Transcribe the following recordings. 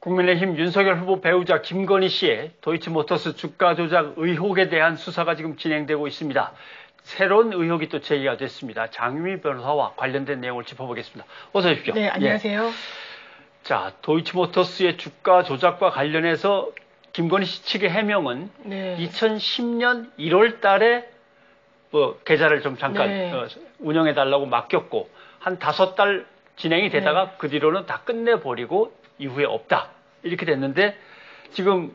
국민의힘 윤석열 후보 배우자 김건희 씨의 도이치모터스 주가 조작 의혹에 대한 수사가 지금 진행되고 있습니다. 새로운 의혹이 또 제기가 됐습니다. 장유미 변호사와 관련된 내용을 짚어보겠습니다. 어서 오십시오. 네, 안녕하세요. 예. 자, 도이치모터스의 주가 조작과 관련해서 김건희 씨 측의 해명은 네. 2010년 1월 달에 뭐 계좌를 좀 잠깐 네. 어, 운영해 달라고 맡겼고 한 다섯 달 진행이 되다가 네. 그 뒤로는 다 끝내버리고 이후에 없다. 이렇게 됐는데 지금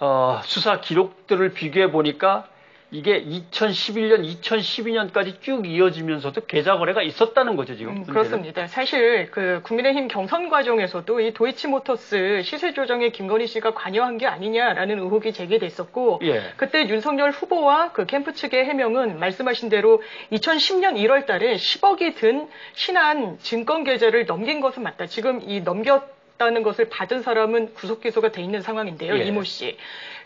어, 수사 기록들을 비교해 보니까 이게 2011년, 2012년까지 쭉 이어지면서도 계좌 거래가 있었다는 거죠, 지금. 음, 그렇습니다. 사실 그 국민의힘 경선 과정에서도 이 도이치모터스 시세 조정에 김건희 씨가 관여한 게 아니냐라는 의혹이 제기됐었고 예. 그때 윤석열 후보와 그 캠프 측의 해명은 말씀하신 대로 2010년 1월 달에 10억이 든 신한 증권 계좌를 넘긴 것은 맞다. 지금 이 넘겼 다는 것을 받은 사람은 구속 기소가 돼 있는 상황인데요. 예. 이모 씨.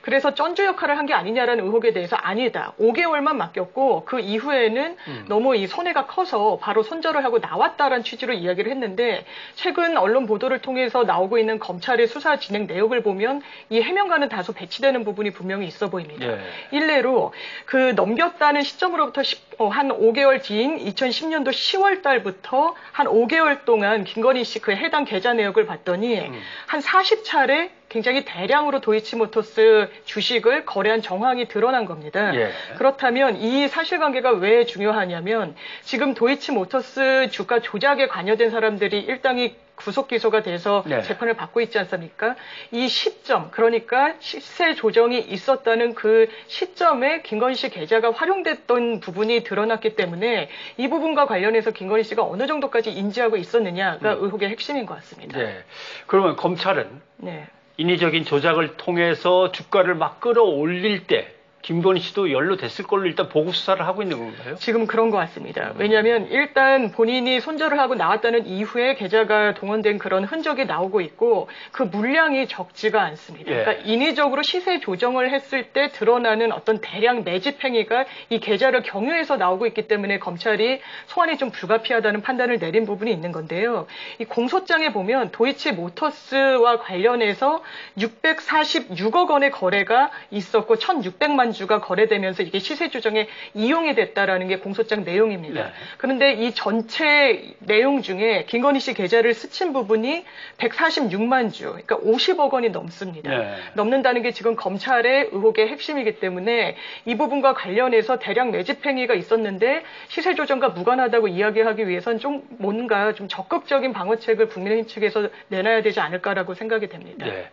그래서 쩐주 역할을 한 게 아니냐라는 의혹에 대해서 아니다. 5개월만 맡겼고 그 이후에는 음. 너무 이 손해가 커서 바로 손절을 하고 나왔다라는 취지로 이야기를 했는데 최근 언론 보도를 통해서 나오고 있는 검찰의 수사 진행 내역을 보면 이 해명과는 다소 배치되는 부분이 분명히 있어 보입니다. 예. 일례로 그 넘겼다는 시점으로부터 10, 어, 한 5개월 뒤인 2010년도 10월 달부터 한 5개월 동안 김건희 씨 그 해당 계좌 내역을 봤더니 음. 한 40차례 굉장히 대량으로 도이치모터스 주식을 거래한 정황이 드러난 겁니다. 예. 그렇다면 이 사실관계가 왜 중요하냐면 지금 도이치모터스 주가 조작에 관여된 사람들이 일당이 구속 기소가 돼서 네. 재판을 받고 있지 않습니까? 이 시점, 그러니까 시세 조정이 있었다는 그 시점에 김건희 씨 계좌가 활용됐던 부분이 드러났기 때문에 이 부분과 관련해서 김건희 씨가 어느 정도까지 인지하고 있었느냐가 음. 의혹의 핵심인 것 같습니다. 네. 그러면 검찰은 네. 인위적인 조작을 통해서 주가를 막 끌어올릴 때 김건희 씨도 연루됐을 걸로 일단 보고 수사를 하고 있는 건가요? 지금 그런 것 같습니다. 왜냐하면 일단 본인이 손절을 하고 나왔다는 이후에 계좌가 동원된 그런 흔적이 나오고 있고 그 물량이 적지가 않습니다. 예. 그러니까 인위적으로 시세 조정을 했을 때 드러나는 어떤 대량 매집 행위가 이 계좌를 경유해서 나오고 있기 때문에 검찰이 소환이 좀 불가피하다는 판단을 내린 부분이 있는 건데요. 이 공소장에 보면 도이치 모터스와 관련해서 646억 원의 거래가 있었고 1,600만 주가 거래되면서 이게 시세 조정에 이용이 됐다라는 게 공소장 내용입니다. 네. 그런데 이 전체 내용 중에 김건희 씨 계좌를 스친 부분이 146만 주, 그러니까 50억 원이 넘습니다. 네. 넘는다는 게 지금 검찰의 의혹의 핵심이기 때문에 이 부분과 관련해서 대량 매집 행위가 있었는데 시세 조정과 무관하다고 이야기하기 위해선 좀 뭔가 좀 적극적인 방어책을 국민의힘 측에서 내놔야 되지 않을까라고 생각이 됩니다. 네.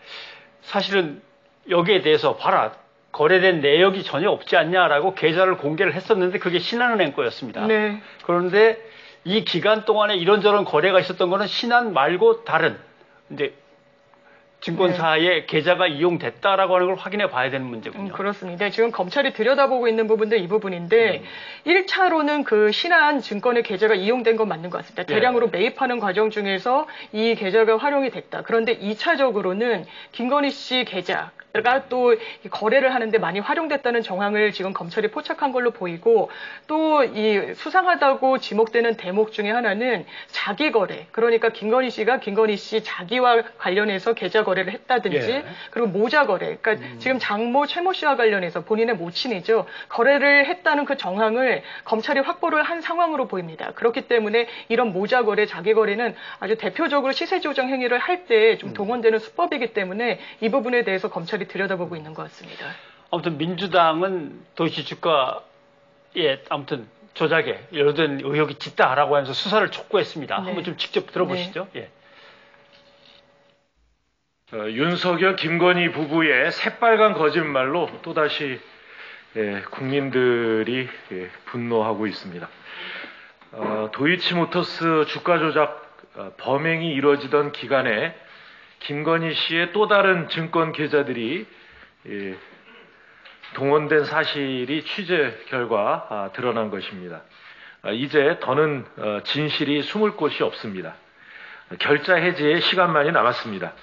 사실은 여기에 대해서 봐라. 거래된 내역이 전혀 없지 않냐라고 계좌를 공개를 했었는데 그게 신한은행 거였습니다. 네. 그런데 이 기간 동안에 이런저런 거래가 있었던 거는 신한 말고 다른 이제 증권사의 네. 계좌가 이용됐다라고 하는 걸 확인해 봐야 되는 문제군요. 음, 그렇습니다. 지금 검찰이 들여다보고 있는 부분도 이 부분인데 음. 1차로는 그 신한 증권의 계좌가 이용된 건 맞는 것 같습니다. 대량으로 네. 매입하는 과정 중에서 이 계좌가 활용이 됐다. 그런데 2차적으로는 김건희 씨 계좌 또 거래를 하는데 많이 활용됐다는 정황을 지금 검찰이 포착한 걸로 보이고 또 이 수상하다고 지목되는 대목 중에 하나는 자기 거래 그러니까 김건희 씨가 김건희 씨 자기와 관련해서 계좌 거래를 했다든지 예. 그리고 모자 거래 그러니까 음. 지금 장모 최모 씨와 관련해서 본인의 모친이죠 거래를 했다는 그 정황을 검찰이 확보를 한 상황으로 보입니다 그렇기 때문에 이런 모자 거래 자기 거래는 아주 대표적으로 시세 조정 행위를 할 때좀 음. 동원되는 수법이기 때문에 이 부분에 대해서 검찰이 검찰이 들여다보고 있는 것 같습니다. 아무튼 민주당은 도시 주가에 아무튼 조작에 여러든 의혹이 짙다라고 하면서 수사를 촉구했습니다. 네. 한번 좀 직접 들어보시죠. 네. 예. 어, 윤석열, 김건희 부부의 새빨간 거짓말로 또다시 예, 국민들이 예, 분노하고 있습니다. 어, 도이치모터스 주가 조작 어, 범행이 이루어지던 기간에 김건희 씨의 또 다른 증권 계좌들이 예, 동원된 사실이 취재 결과 아, 드러난 것입니다. 아, 이제 더는 어, 진실이 숨을 곳이 없습니다. 결자 해지의 시간만이 남았습니다.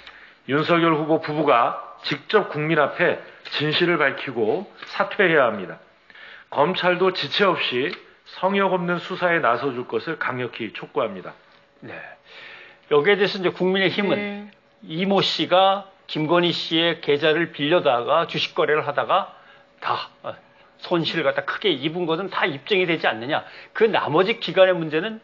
윤석열 후보 부부가 직접 국민 앞에 진실을 밝히고 사퇴해야 합니다. 검찰도 지체 없이 성역 없는 수사에 나서줄 것을 강력히 촉구합니다. 네. 여기에 대해서 이제 국민의 힘은 네. 이모 씨가 김건희 씨의 계좌를 빌려다가 주식 거래를 하다가 다 어, 손실을 갖다 크게 입은 것은 다 입증이 되지 않느냐. 그 나머지 기간의 문제는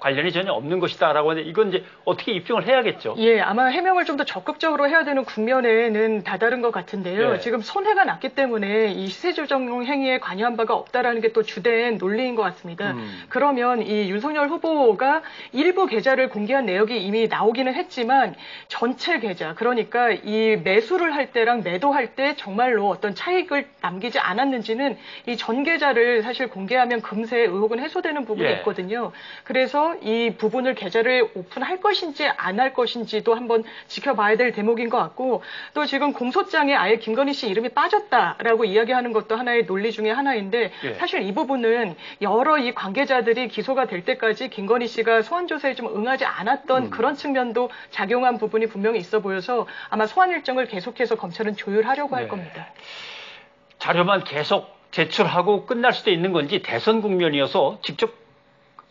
관련이 전혀 없는 것이다라고 하는데 이건 이제 어떻게 입증을 해야겠죠. 예, 아마 해명을 좀 더 적극적으로 해야 되는 국면에는 다다른 것 같은데요. 예. 지금 손해가 났기 때문에 이 시세 조정 행위에 관여한 바가 없다라는 게 또 주된 논리인 것 같습니다. 음. 그러면 이 윤석열 후보가 일부 계좌를 공개한 내역이 이미 나오기는 했지만 전체 계좌 그러니까 이 매수를 할 때랑 매도할 때 정말로 어떤 차익을 남기지 않았는지는 이 전 계좌를 사실 공개하면 금세 의혹은 해소되는 부분이 예. 있거든요. 그래서 이 부분을 계좌를 오픈할 것인지 안 할 것인지도 한번 지켜봐야 될 대목인 것 같고 또 지금 공소장에 아예 김건희 씨 이름이 빠졌다라고 이야기하는 것도 하나의 논리 중에 하나인데 예. 사실 이 부분은 여러 이 관계자들이 기소가 될 때까지 김건희 씨가 소환 조사에 좀 응하지 않았던 음. 그런 측면도 작용한 부분이 분명히 있어 보여서 아마 소환 일정을 계속해서 검찰은 조율하려고 할 네. 겁니다. 자료만 계속 제출하고 끝날 수도 있는 건지 대선 국면이어서 직접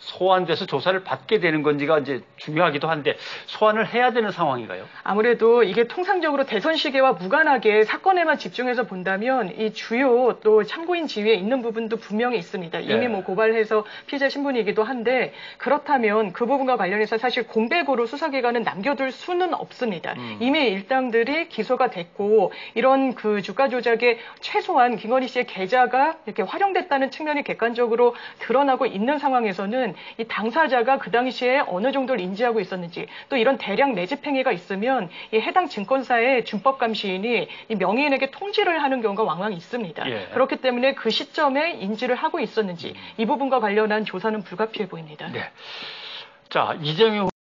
소환돼서 조사를 받게 되는 건지가 이제 중요하기도 한데 소환을 해야 되는 상황인가요? 아무래도 이게 통상적으로 대선 시계와 무관하게 사건에만 집중해서 본다면 이 주요 또 참고인 지위에 있는 부분도 분명히 있습니다. 이미 네. 뭐 고발해서 피의자 신분이기도 한데 그렇다면 그 부분과 관련해서 사실 공백으로 수사기관은 남겨둘 수는 없습니다. 음. 이미 일당들이 기소가 됐고 이런 그 주가 조작에 최소한 김건희 씨의 계좌가 이렇게 활용됐다는 측면이 객관적으로 드러나고 있는 상황에서 는 이 당사자가 그 당시에 어느 정도를 인지하고 있었는지 또 이런 대량 매집 행위가 있으면 이 해당 증권사의 준법 감시인이 이 명의인에게 통지를 하는 경우가 왕왕 있습니다. 예. 그렇기 때문에 그 시점에 인지를 하고 있었는지 이 부분과 관련한 조사는 불가피해 보입니다. 네. 자, 이재명